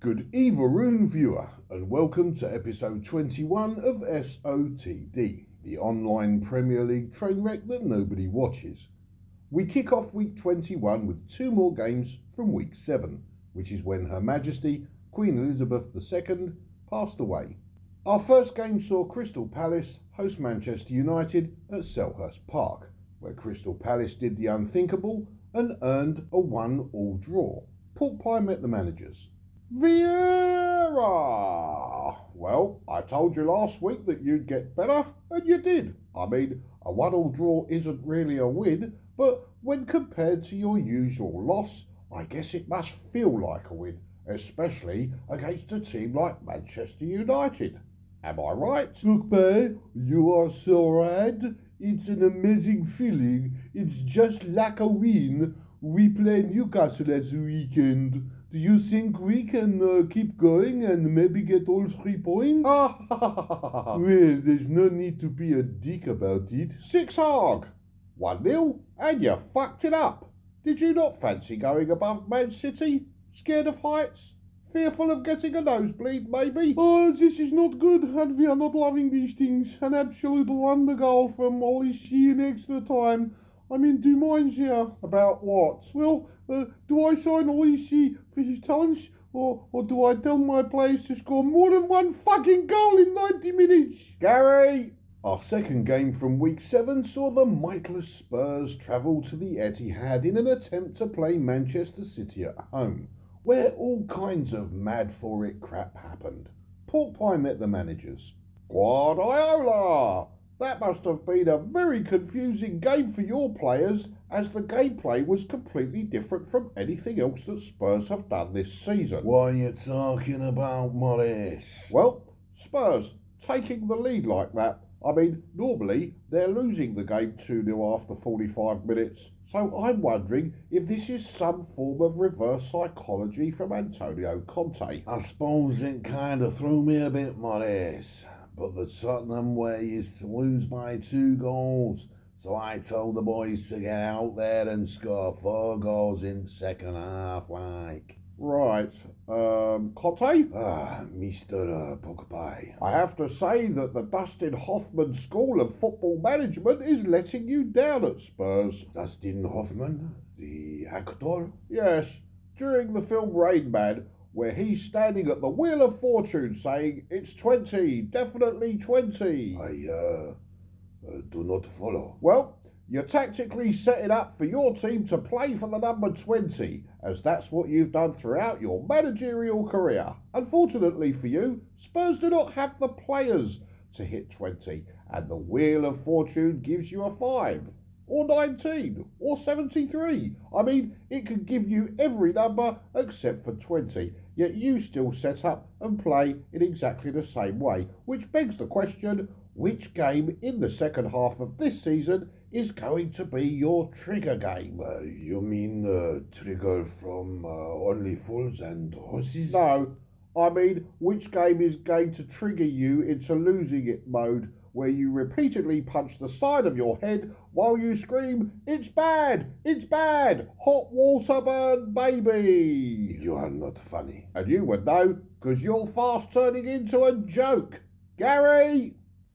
Good evening, viewer, and welcome to episode 21 of SOTD, the online Premier League train wreck that nobody watches. We kick off week 21 with two more games from week 7, which is when Her Majesty Queen Elizabeth II passed away. Our first game saw Crystal Palace host Manchester United at Selhurst Park, where Crystal Palace did the unthinkable and earned a one-all draw. Pork Pie met the managers. Vieira! Well, I told you last week that you'd get better, and you did. I mean, a one-all draw isn't really a win, but when compared to your usual loss, I guess it must feel like a win, especially against a team like Manchester United. Am I right? Look, Bay, you are so right. It's an amazing feeling. It's just like a win. We play Newcastle at the weekend. Do you think we can uh, keep going and maybe get all three points? well, there's no need to be a dick about it. Six hog. 1 0, and you fucked it up. Did you not fancy going above Man City? Scared of heights? Fearful of getting a nosebleed, maybe? Oh, this is not good, and we are not loving these things. An absolute wonder goal from Olise in extra time. I'm in two minds here. About what? Well, uh, do I sign Olise for his talents, or, or do I tell my players to score more than one fucking goal in 90 minutes? Gary! Our second game from week seven saw the mightless Spurs travel to the Etihad in an attempt to play Manchester City at home, where all kinds of mad for it crap happened. Pork Pie met the managers. Guardiola! That must have been a very confusing game for your players, as the gameplay was completely different from anything else that Spurs have done this season. What are you talking about, Morris? Well, Spurs taking the lead like that. I mean, normally they're losing the game 2 0 after 45 minutes, so I'm wondering if this is some form of reverse psychology from Antonio Conte. I suppose it kind of threw me a bit, Morris but the Tottenham way is to lose by two goals. So I told the boys to get out there and score four goals in second half, like. Right. Um? Ah, Mr. Uh. I have to say that the Dustin Hoffman School of Football Management is letting you down at Spurs. Dustin Hoffman? The actor? Yes. During the film Rain Man, where he's standing at the wheel of fortune saying, It's 20, definitely 20. I, uh, uh, do not follow. Well, you're tactically setting up for your team to play for the number 20, as that's what you've done throughout your managerial career. Unfortunately for you, Spurs do not have the players to hit 20, and the Wheel of Fortune gives you a 5 or 19 or 73. I mean, it could give you every number except for 20, yet you still set up and play in exactly the same way, which begs the question which game in the second half of this season is going to be your trigger game? Uh, you mean uh, trigger from uh, Only Fools and Horses? No, I mean which game is going to trigger you into losing it mode where you repeatedly punch the side of your head while you scream, It's bad! It's bad! Hot water burn, baby! You are not funny. And you would know, because you're fast turning into a joke. Gary!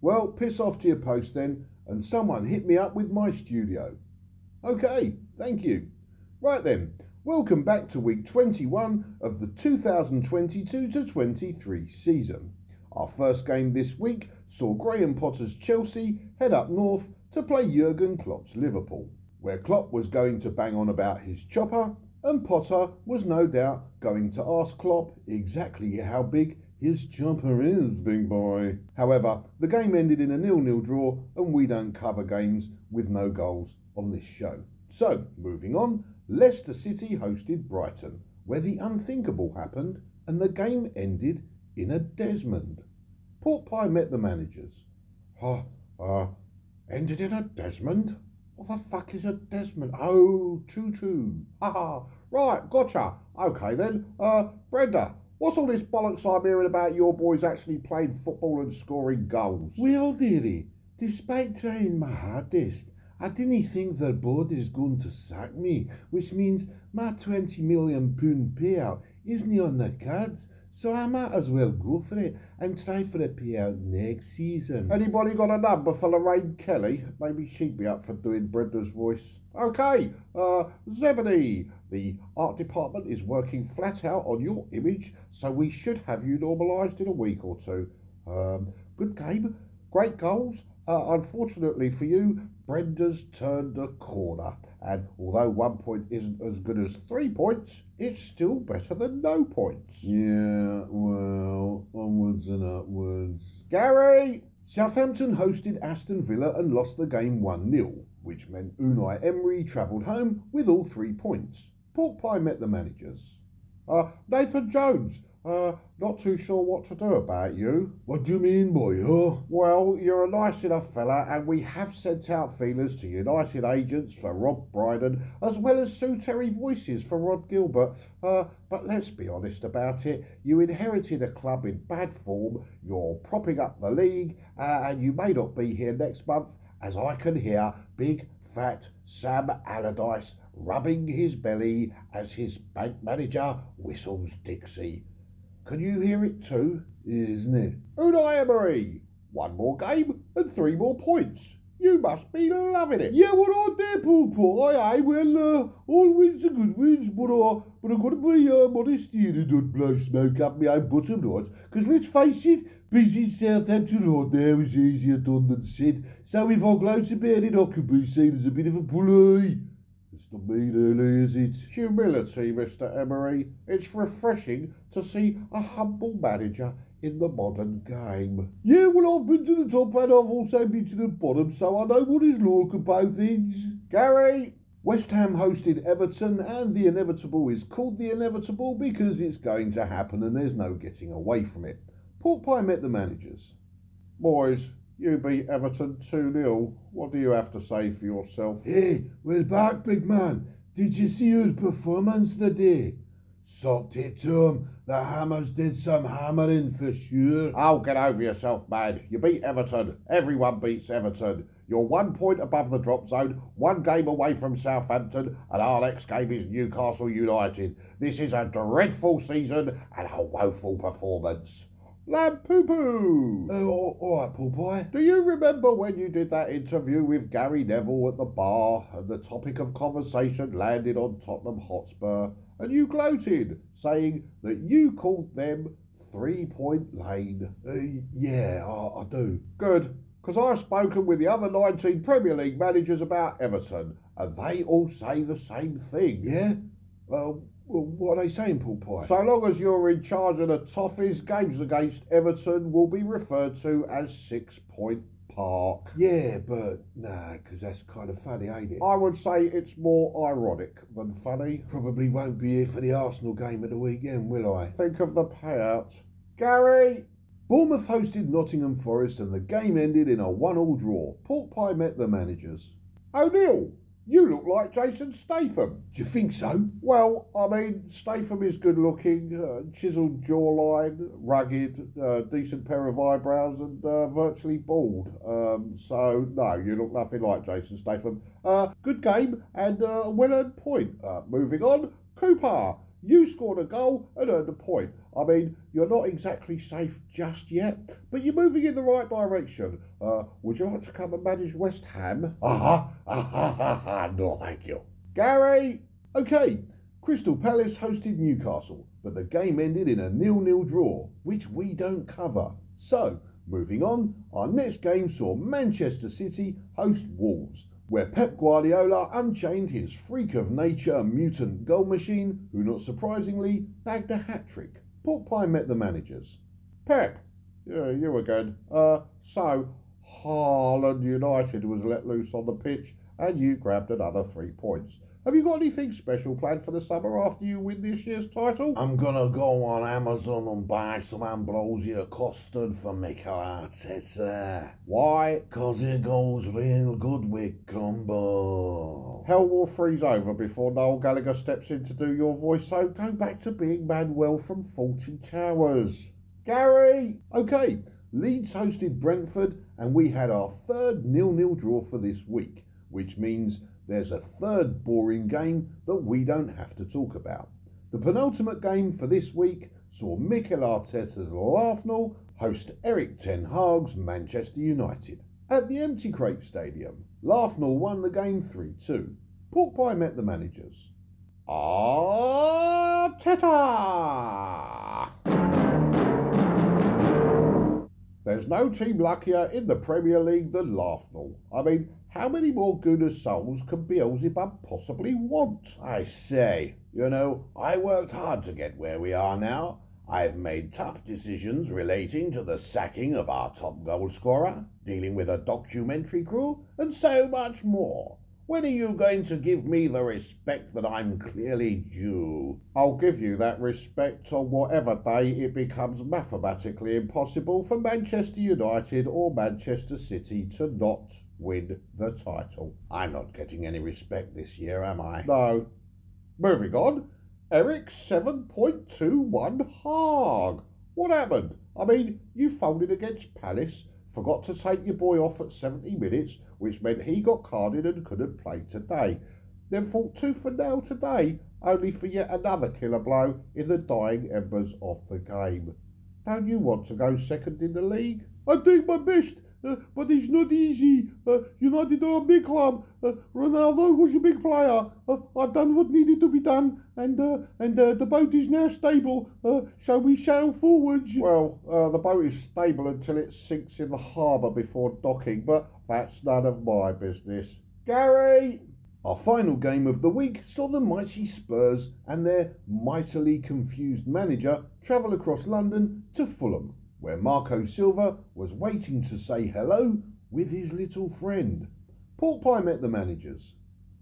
Well, piss off to your post then, and someone hit me up with my studio. Okay, thank you. Right then, welcome back to week 21 of the 2022 to 23 season. Our first game this week saw Graham Potter's Chelsea head up north to play Jurgen Klopp's Liverpool, where Klopp was going to bang on about his chopper, and Potter was no doubt going to ask Klopp exactly how big his jumper is, big boy. However, the game ended in a nil-nil draw, and we don't cover games with no goals on this show. So, moving on, Leicester City hosted Brighton, where the unthinkable happened and the game ended in a Desmond. Pork Pie met the managers. Uh, uh, ended in a Desmond? What the fuck is a Desmond? Oh, choo choo. Ha ha Right, gotcha. Okay then. Uh, Brenda, what's all this bollocks I'm hearing about your boys actually playing football and scoring goals? Well, dearie, despite trying my hardest, I didn't think the board is going to sack me, which means my 20 million pound payout isn't on the cards. So I might as well go for it and try for a payout next season. Anybody got a number for Lorraine Kelly? Maybe she'd be up for doing Brenda's voice. Okay, uh, Zebedee, the art department is working flat out on your image, so we should have you normalised in a week or two. Um, good game, great goals. Uh, unfortunately for you, Brenda's turned a corner, and although one point isn't as good as three points, it's still better than no points. Yeah, well, onwards and upwards. Gary! Southampton hosted Aston Villa and lost the game 1 0, which meant Unai Emery travelled home with all three points. Pork Pie met the managers. Uh, Nathan Jones, uh, not too sure what to do about you. What do you mean, boy? Well, you're a nice enough fella, and we have sent out feelers to United agents for Rob Brydon, as well as Sue Terry Voices for Rhod Gilbert. Uh, but let's be honest about it. You inherited a club in bad form, you're propping up the league, uh, and you may not be here next month, as I can hear big fat Sam Allardyce rubbing his belly as his bank manager whistles Dixie. Can you hear it too? Isn't it? Unai Emery, one more game and three more points. You must be loving it. Yeah, well, there, Paul Pie? Aye, well, uh, all wins are good wins, but, uh, but I've got to be uh, modest here and don't blow smoke up my own bottom, right? Because let's face it, busy Southampton Road there is easier done than said. So if I gloat about it, I could be seen as a bit of a bully. It's not me, really, is it? Humility, Mr. Emery. It's refreshing to see a humble manager in the modern game. Yeah, well, I've been to the top and I've also been to the bottom, so I know what is like about things. Gary! West Ham hosted Everton, and the inevitable is called the inevitable because it's going to happen and there's no getting away from it. Pork Pie met the managers. Boys, you beat Everton 2 0. What do you have to say for yourself? Hey, we're back, big man. Did you see your performance today? Socked it to 'em. The Hammers did some hammering for sure. Oh, get over yourself, man. You beat Everton. Everyone beats Everton. You're one point above the drop zone, one game away from Southampton, and our next game is Newcastle United. This is a dreadful season and a woeful performance. Lamb poo poo. Oh, all right, Paul Boy. Do you remember when you did that interview with Gary Neville at the bar and the topic of conversation landed on Tottenham Hotspur and you gloated, saying that you called them Three Point Lane? Uh, yeah, I, I do. Good, because I've spoken with the other 19 Premier League managers about Everton and they all say the same thing. Yeah? Uh, well, what are they saying, Paul Pie? So long as you're in charge of the Toffees, games against Everton will be referred to as Six Point Park. Yeah, but nah, because that's kind of funny, ain't it? I would say it's more ironic than funny. Probably won't be here for the Arsenal game at the weekend, will I? Think of the payout. Gary! Bournemouth hosted Nottingham Forest and the game ended in a one-all draw. Pork Pie met the managers. O'Neil, you look like Jason Statham. Do you think so? Well, I mean, Statham is good looking, uh, chiseled jawline, rugged, uh, decent pair of eyebrows, and uh, virtually bald. Um, so, no, you look nothing like Jason Statham. Uh, good game and uh, well earned point. Uh, moving on, Cooper. You scored a goal and earned a point. I mean, you're not exactly safe just yet, but you're moving in the right direction. Uh, would you like to come and manage West Ham? Uh-huh. Uh-huh. no, thank you. Gary! Okay, Crystal Palace hosted Newcastle, but the game ended in a nil-nil draw, which we don't cover. So, moving on, our next game saw Manchester City host Wolves where Pep Guardiola unchained his freak of nature mutant goal machine, who not surprisingly bagged a hat trick. Pork Pie met the managers. Pep, yeah, you again. Uh, so Haaland United was let loose on the pitch, and you grabbed another three points. Have you got anything special planned for the summer after you win this year's title? I'm gonna go on Amazon and buy some ambrosia custard for Mikel Arteta. Why? Cause it goes real good with crumble. Hell will freeze over before Noel Gallagher steps in to do your voice, so go back to being Manuel from Fawlty Towers. Gary! Okay, Leeds hosted Brentford, and we had our third nil-nil draw for this week, which means there's a third boring game that we don't have to talk about. The penultimate game for this week saw Mikel Arteta's Arsenal host Erik Ten Hag's Manchester United. At the Empty Crate Stadium, Arsenal won the game 3-2. Pork Pie met the managers. Arteta! There's no team luckier in the Premier League than Arsenal. I mean, how many more good souls can Beelzebub possibly want? I say, you know, I worked hard to get where we are now. I've made tough decisions relating to the sacking of our top goal scorer, dealing with a documentary crew, and so much more. When are you going to give me the respect that I'm clearly due? I'll give you that respect on whatever day it becomes mathematically impossible for Manchester United or Manchester City to not win the title. I'm not getting any respect this year, am I? No. Moving on. Eric 7.21 Haag. What happened? I mean, you folded against Palace, forgot to take your boy off at 70 minutes, which meant he got carded and couldn't play today. Then fought tooth and nail today, only for yet another killer blow in the dying embers of the game. Don't you want to go second in the league? I do my best, but it's not easy. Uh, United are a big club. Uh, Ronaldo was a big player. Uh, I've done what needed to be done, and uh, and uh, the boat is now stable. so we sail forwards. Well, the boat is stable until it sinks in the harbour before docking, but that's none of my business. Gary! Our final game of the week saw the mighty Spurs and their mightily confused manager travel across London to Fulham where Marco Silva was waiting to say hello with his little friend. Pork Pie met the managers.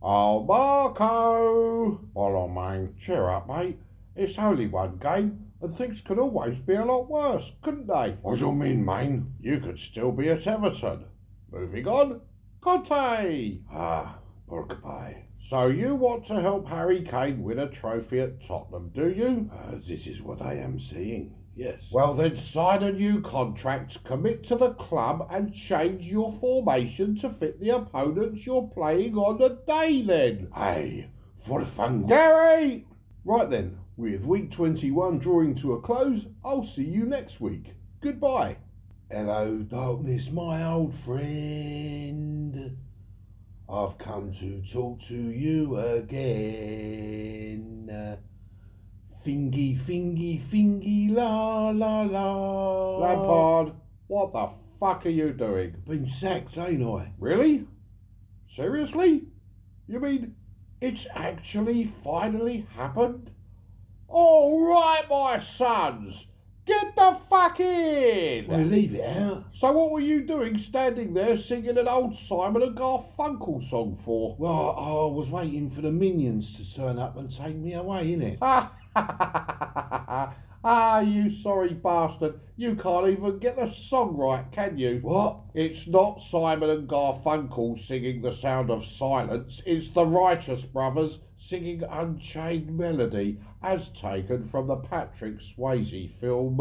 Oh, Marco! Hello, man. Cheer up, mate. It's only one game, and things could always be a lot worse, couldn't they? What do you mean, man? You could still be at Everton. Moving on, Conte! Ah, pork pie. So you want to help Harry Kane win a trophy at Tottenham, do you? Uh, this is what I am saying. Yes. Well, then sign a new contract, commit to the club, and change your formation to fit the opponents you're playing on the day, then. Aye, for fun. Gary! Right then, with week 21 drawing to a close, I'll see you next week. Goodbye. Hello, darkness, my old friend. I've come to talk to you again. Fingy, fingy, fingy, la, la, la. Lampard, what the fuck are you doing? Been sacked, ain't I? Really? Seriously? You mean it's actually finally happened? All right, my sons. Get the fuck in! Well, leave it out. So what were you doing standing there singing an old Simon and Garfunkel song for? Well, I was waiting for the minions to turn up and take me away, innit? ah, you sorry bastard. You can't even get the song right, can you? What? It's not Simon and Garfunkel singing The Sound of Silence. It's the Righteous Brothers singing Unchained Melody, as taken from the Patrick Swayze film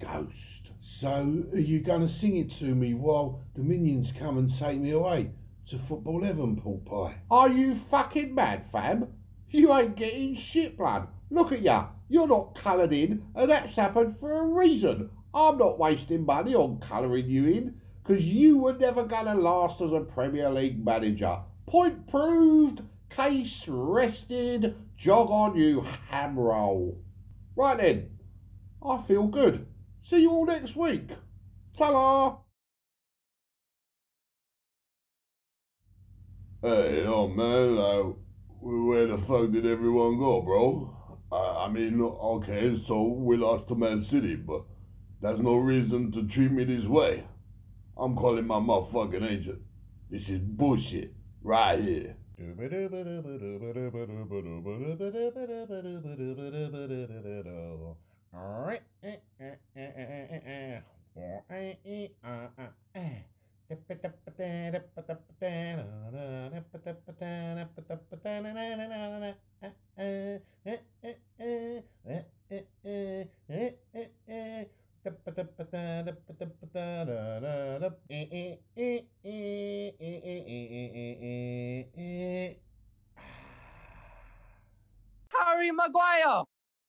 Ghost. So, are you going to sing it to me while the minions come and take me away to Football Heaven, Paul Pie? Are you fucking mad, fam? You ain't getting shit, blood. Look at ya. You're not coloured in, and that's happened for a reason. I'm not wasting money on colouring you in, because you were never going to last as a Premier League manager. Point proved, case rested, jog on you ham roll. Right then, I feel good. See you all next week. ta Hey, oh man, uh, where the fuck did everyone go, bro? I mean, okay, so we lost to Man City, but that's no reason to treat me this way. I'm calling my motherfucking agent. This is bullshit. right here. Harry Maguire!